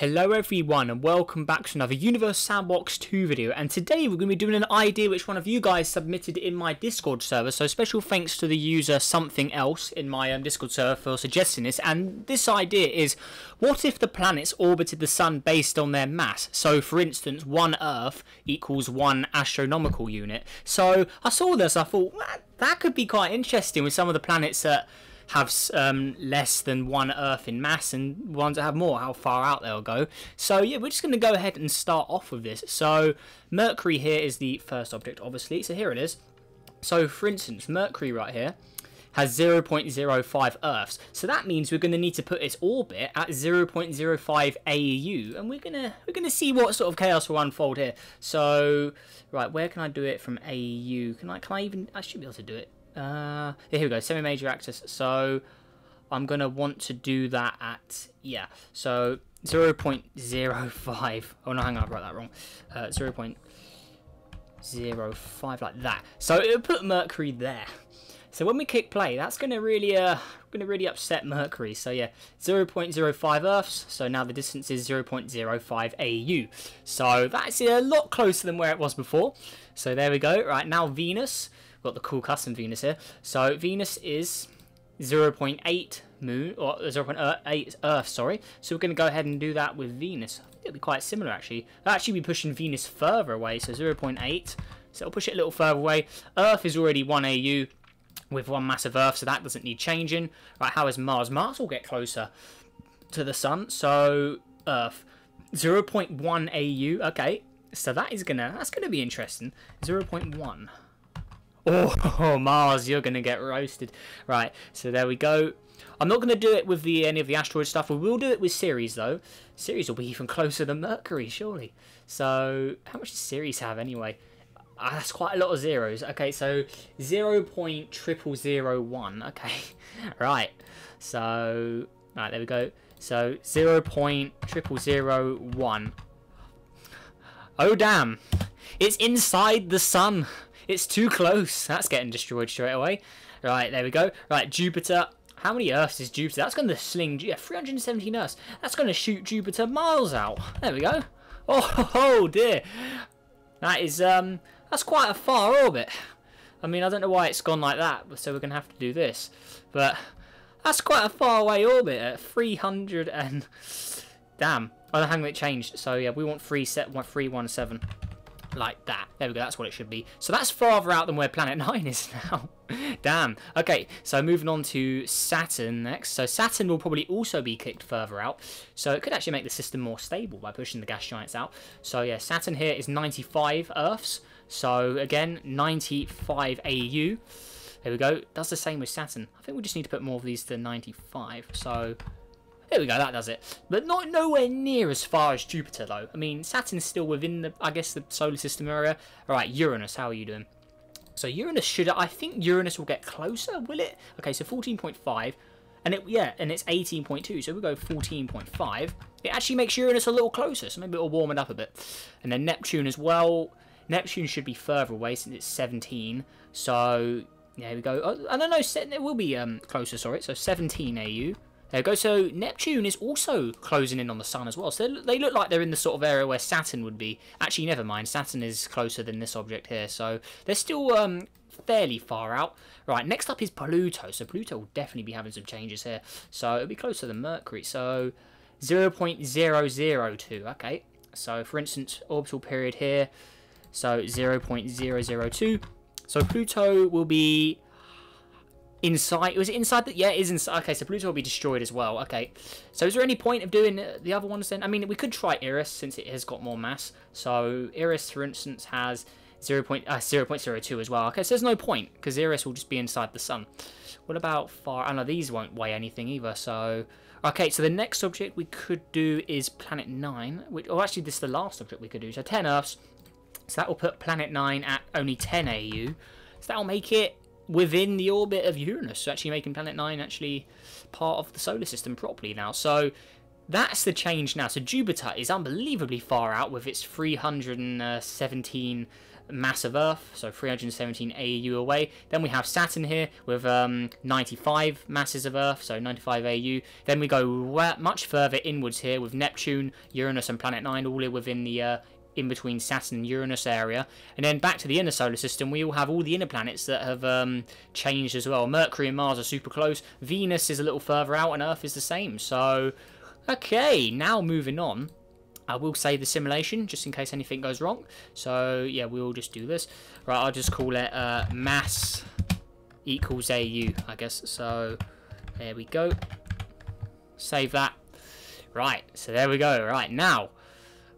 Hello everyone and welcome back to another Universe Sandbox 2 video. And today we're going to be doing an idea which one of you guys submitted in my Discord server. So special thanks to the user something else in my um, Discord server for suggesting this. And this idea is what if the planets orbited the sun based on their mass? So for instance one Earth equals one astronomical unit. So I saw this I thought that, that could be quite interesting with some of the planets that have um, less than one Earth in mass and ones that have more, how far out they'll go. So yeah, we're just going to go ahead and start off with this. So Mercury here is the first object, obviously. So here it is. So for instance, Mercury right here has 0.05 Earths. So that means we're going to need to put its orbit at 0.05 AU, and we're gonna we're gonna see what sort of chaos will unfold here. So right, where can I do it from AU? Can I can I even I should be able to do it uh, here we go, semi-major axis. So I'm going to want to do that at, yeah, so 0 0.05. Oh, no, hang on, I wrote that wrong. Uh, 0 0.05, like that. So it'll put Mercury there. So when we kick play, that's going to really uh, going to really upset Mercury. So yeah, 0.05 Earths. So now the distance is 0.05 AU. So that's a lot closer than where it was before. So there we go. Right now Venus got the cool custom Venus here. So Venus is 0.8 moon or 0.8 Earth, sorry. So we're going to go ahead and do that with Venus. It'll be quite similar actually. It'll actually be pushing Venus further away, so 0.8. So it'll push it a little further away. Earth is already 1 AU with one massive Earth, so that doesn't need changing. Right, how is Mars? Mars will get closer to the Sun, so Earth 0.1 AU. Okay, so that is gonna that's gonna be interesting. 0.1. Oh, Mars, you're going to get roasted. Right, so there we go. I'm not going to do it with the any of the asteroid stuff. We will do it with Ceres, though. Ceres will be even closer than Mercury, surely. So, how much does Ceres have, anyway? Ah, that's quite a lot of zeros. Okay, so 0 0.0001. Okay, right. So, right, there we go. So, 0 0.0001. Oh, damn. It's inside the sun. It's too close. That's getting destroyed straight away. Right, there we go. Right, Jupiter. How many Earths is Jupiter? That's going to sling... Yeah, 317 Earths. That's going to shoot Jupiter miles out. There we go. Oh, oh dear. That is... um. That's quite a far orbit. I mean, I don't know why it's gone like that, so we're going to have to do this. But that's quite a far away orbit at 300 and... Damn. Oh, the hang it changed. So, yeah, we want 3 set 317 like that. There we go, that's what it should be. So that's farther out than where Planet 9 is now. Damn. Okay, so moving on to Saturn next. So Saturn will probably also be kicked further out. So it could actually make the system more stable by pushing the gas giants out. So yeah, Saturn here is 95 Earths. So again, 95 AU. There we go. Does the same with Saturn. I think we just need to put more of these to 95. So there we go, that does it. But not nowhere near as far as Jupiter, though. I mean, Saturn's still within the, I guess, the solar system area. All right, Uranus, how are you doing? So Uranus should, I think Uranus will get closer, will it? Okay, so 14.5. And it, yeah, and it's 18.2, so we go 14.5. It actually makes Uranus a little closer, so maybe it'll warm it up a bit. And then Neptune as well. Neptune should be further away since it's 17. So, there we go. Oh, I don't know, it will be um, closer, sorry. So 17 AU. There we go. So Neptune is also closing in on the Sun as well. So they look like they're in the sort of area where Saturn would be. Actually, never mind. Saturn is closer than this object here. So they're still um, fairly far out. Right, next up is Pluto. So Pluto will definitely be having some changes here. So it'll be closer than Mercury. So 0.002. Okay. So for instance, orbital period here. So 0.002. So Pluto will be inside. Was it inside? The, yeah, it is inside. Okay, so Pluto will be destroyed as well. Okay, so is there any point of doing the other ones then? I mean, we could try Eris since it has got more mass. So Eris, for instance, has 0. uh, 0.02 as well. Okay, so there's no point because Eris will just be inside the sun. What about far? I know these won't weigh anything either. So okay, so the next object we could do is Planet Nine. Which, oh, actually, this is the last object we could do. So 10 Earths. So that will put Planet 9 at only 10 AU. So that'll make it within the orbit of Uranus, so actually making Planet 9 actually part of the solar system properly now. So that's the change now. So Jupiter is unbelievably far out with its 317 mass of Earth, so 317 AU away. Then we have Saturn here with um, 95 masses of Earth, so 95 AU. Then we go much further inwards here with Neptune, Uranus, and Planet 9 all within the uh, in between Saturn and Uranus area. And then back to the inner solar system, we all have all the inner planets that have um, changed as well. Mercury and Mars are super close. Venus is a little further out, and Earth is the same. So, okay, now moving on. I will save the simulation just in case anything goes wrong. So yeah, we'll just do this. Right, I'll just call it uh, mass equals AU, I guess. So there we go. Save that. Right, so there we go. Right, now,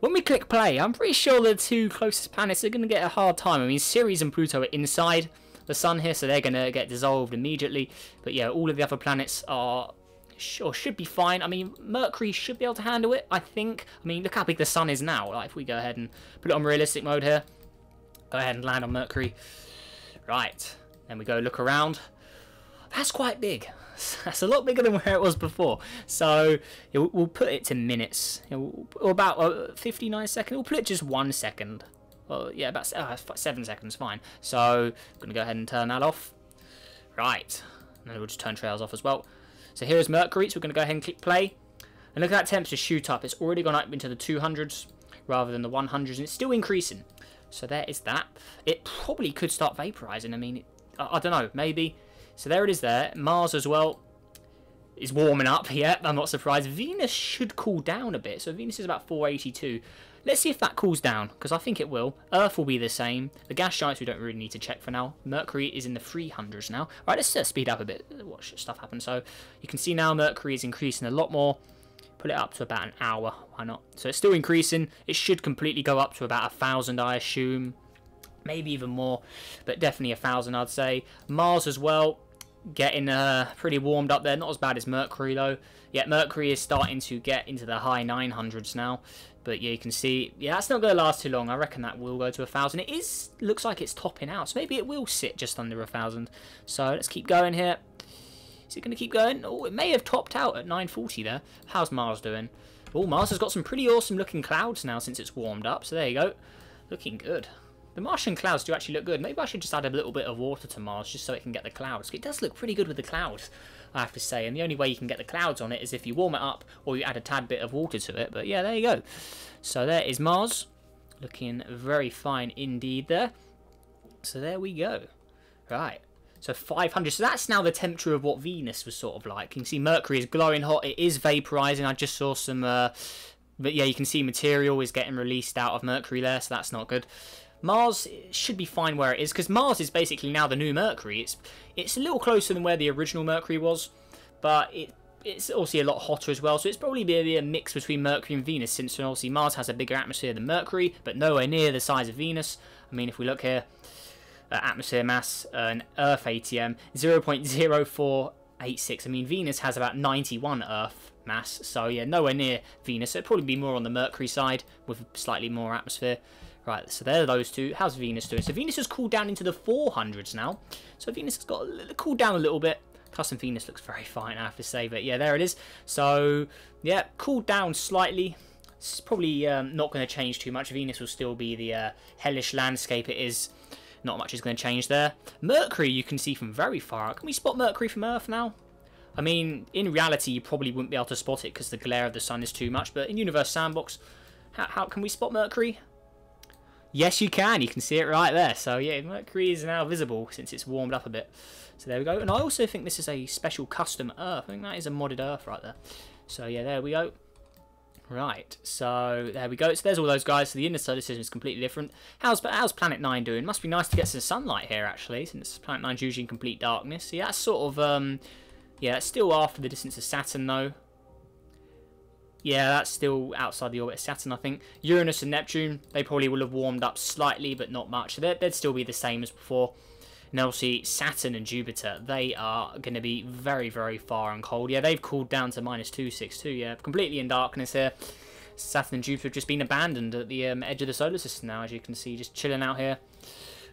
when we click play, I'm pretty sure the two closest planets are going to get a hard time. I mean, Ceres and Pluto are inside the sun here, so they're going to get dissolved immediately. But yeah, all of the other planets are sure should be fine. I mean, Mercury should be able to handle it, I think. I mean, look how big the sun is now. Like, if we go ahead and put it on realistic mode here, go ahead and land on Mercury. Right, then we go look around. That's quite big. That's a lot bigger than where it was before. So we'll put it to minutes, or about uh, 59 seconds. We'll put it just one second. Well, yeah, about uh, seven seconds, fine. So I'm gonna go ahead and turn that off. Right, and then we'll just turn trails off as well. So here is Mercury, so we're going to go ahead and click play. And look at that temperature shoot up. It's already gone up into the 200s rather than the 100s, and it's still increasing. So there is that. It probably could start vaporizing. I mean, I, I, don't know, maybe. So there it is there. Mars as well is warming up. Yeah, I'm not surprised. Venus should cool down a bit. So Venus is about 482. Let's see if that cools down, because I think it will. Earth will be the same. The gas giants we don't really need to check for now. Mercury is in the 300s now. Right, let's uh, speed up a bit, watch stuff happen. So you can see now Mercury is increasing a lot more. Put it up to about an hour, why not? So it's still increasing. It should completely go up to about a thousand, I assume. Maybe even more, but definitely a thousand, I'd say. Mars as well, getting uh, pretty warmed up there. Not as bad as Mercury, though. Yet Mercury is starting to get into the high 900s now. But yeah, you can see, yeah, that's not going to last too long. I reckon that will go to a thousand. It is looks like it's topping out, so maybe it will sit just under a thousand. So let's keep going here. Is it going to keep going? Oh, it may have topped out at 940 there. How's Mars doing? Oh, Mars has got some pretty awesome looking clouds now since it's warmed up. So there you go. Looking good. The Martian clouds do actually look good. Maybe I should just add a little bit of water to Mars just so it can get the clouds. It does look pretty good with the clouds. I have to say. And the only way you can get the clouds on it is if you warm it up or you add a tad bit of water to it. But yeah, there you go. So there is Mars. Looking very fine indeed there. So there we go. Right. So 500. So that's now the temperature of what Venus was sort of like. You can see Mercury is glowing hot. It is vaporizing. I just saw some... Uh, but yeah, you can see material is getting released out of Mercury there, so that's not good. Mars should be fine where it is because Mars is basically now the new Mercury. It's it's a little closer than where the original Mercury was, but it it's obviously a lot hotter as well. So it's probably be a mix between Mercury and Venus, since obviously Mars has a bigger atmosphere than Mercury, but nowhere near the size of Venus. I mean, if we look here, uh, atmosphere mass uh, and Earth ATM 0.0486. I mean, Venus has about 91 Earth mass, so yeah, nowhere near Venus. So it'd probably be more on the Mercury side with slightly more atmosphere. Right, so there are those two. How's Venus doing? So Venus has cooled down into the 400s now. So Venus has got a cooled down a little bit. Custom Venus looks very fine, I have to say. But yeah, there it is. So, yeah, cooled down slightly. It's probably um, not going to change too much. Venus will still be the uh, hellish landscape it is. Not much is going to change there. Mercury, you can see from very far. Can we spot Mercury from Earth now? I mean, in reality, you probably wouldn't be able to spot it because the glare of the sun is too much. But in Universe Sandbox, how, how can we spot Mercury? Yes, you can. You can see it right there. So yeah, Mercury is now visible since it's warmed up a bit. So there we go. And I also think this is a special custom Earth. I think that is a modded Earth right there. So yeah, there we go. Right, so there we go. So there's all those guys. So the inner solar system is completely different. How's how's Planet 9 doing? Must be nice to get some sunlight here, actually, since Planet 9's usually in complete darkness. So yeah, that's sort of, um, yeah, it's still after the distance of Saturn, though. Yeah, that's still outside the orbit of Saturn, I think. Uranus and Neptune, they probably will have warmed up slightly, but not much. They'd, they'd still be the same as before. And obviously, Saturn and Jupiter, they are going to be very, very far and cold. Yeah, they've cooled down to minus 262, yeah. Completely in darkness here. Saturn and Jupiter have just been abandoned at the um, edge of the solar system now, as you can see, just chilling out here.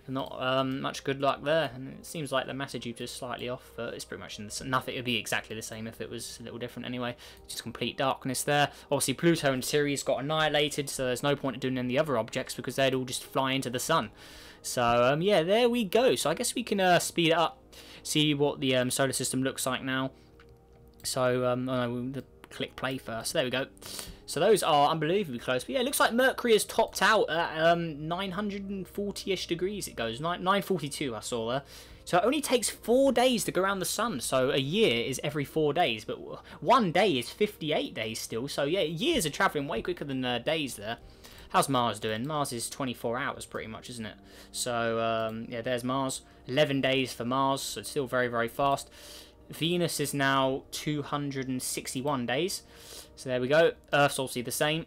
Not um, much good luck there. And it seems like the matter Jupiter's slightly off, but it's pretty much the, nothing. It'd be exactly the same if it was a little different anyway. Just complete darkness there. Obviously, Pluto and Ceres got annihilated, so there's no point in doing any other objects because they'd all just fly into the sun. So um, yeah, there we go. So I guess we can uh, speed it up, see what the um, solar system looks like now. So um, oh, the click play first. There we go. So those are unbelievably close. But yeah, it looks like Mercury has topped out at um, 940-ish degrees it goes. 942 I saw there. So it only takes four days to go around the sun. So a year is every four days. But one day is 58 days still. So yeah, years are travelling way quicker than uh, days there. How's Mars doing? Mars is 24 hours pretty much, isn't it? So um, yeah, there's Mars. 11 days for Mars. So it's still very, very fast. Venus is now 261 days. So there we go. Earth's obviously the same.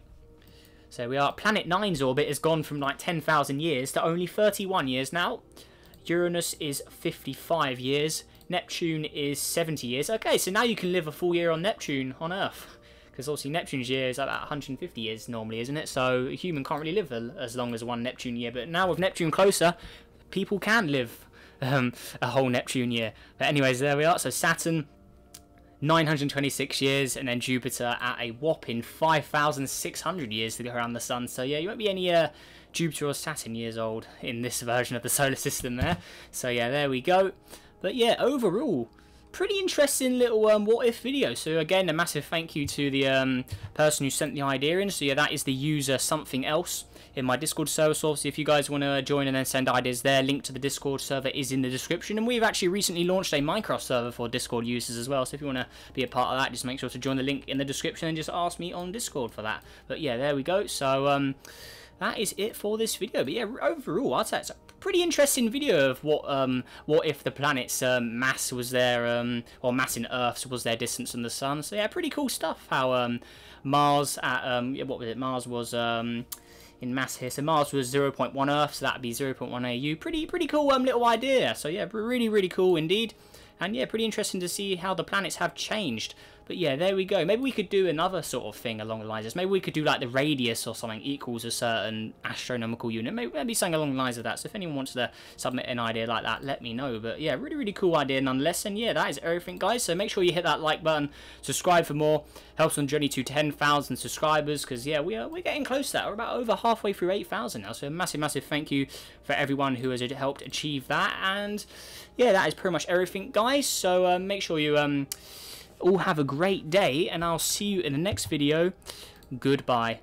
So we are. Planet 9's orbit has gone from like 10,000 years to only 31 years now. Uranus is 55 years. Neptune is 70 years. Okay, so now you can live a full year on Neptune on Earth. Because obviously Neptune's year is about 150 years normally, isn't it? So a human can't really live as long as one Neptune year. But now with Neptune closer, people can live um, a whole Neptune year. But anyways, there we are. So Saturn, 926 years, and then Jupiter at a whopping 5,600 years to go around the Sun. So yeah, you won't be any uh, Jupiter or Saturn years old in this version of the solar system there. So yeah, there we go. But yeah, overall, pretty interesting little um, what if video. So again, a massive thank you to the um, person who sent the idea in. So yeah, that is the user something else in my Discord server. So obviously, if you guys want to join and then send ideas there, link to the Discord server is in the description. And we've actually recently launched a Minecraft server for Discord users as well. So if you want to be a part of that, just make sure to join the link in the description and just ask me on Discord for that. But yeah, there we go. So um, that is it for this video. But yeah, overall, I'd say it's a pretty interesting video of what um what if the planet's um, mass was their um or mass in Earth's was their distance from the sun. So yeah, pretty cool stuff. How um Mars at um what was it? Mars was um in mass here. So Mars was 0.1 Earth, so that'd be 0.1 AU. Pretty, pretty cool um, little idea. So yeah, really, really cool indeed. And yeah, pretty interesting to see how the planets have changed. But yeah, there we go. Maybe we could do another sort of thing along the lines of this. Maybe we could do like the radius or something equals a certain astronomical unit. Maybe, maybe something along the lines of that. So if anyone wants to submit an idea like that, let me know. But yeah, really, really cool idea nonetheless. And yeah, that is everything, guys. So make sure you hit that like button, subscribe for more. Helps on journey to 10,000 subscribers. Because yeah, we are, we're getting close to that. We're about over halfway through 8,000 now. So a massive, massive thank you for everyone who has helped achieve that. And yeah, that is pretty much everything, guys. So uh, make sure you... um all have a great day, and I'll see you in the next video. Goodbye.